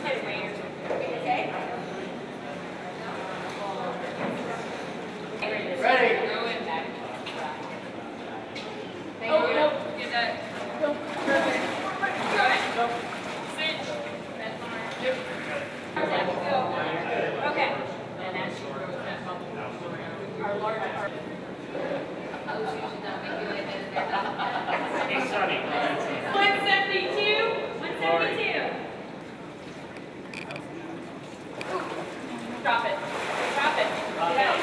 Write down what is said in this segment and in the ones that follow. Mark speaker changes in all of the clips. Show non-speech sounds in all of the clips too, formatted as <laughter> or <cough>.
Speaker 1: just. Okay?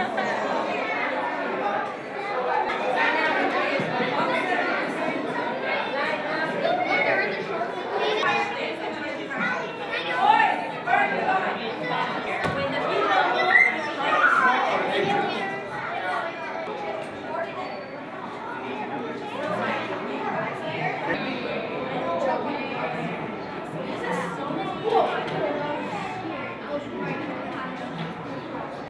Speaker 1: Perfect. <laughs>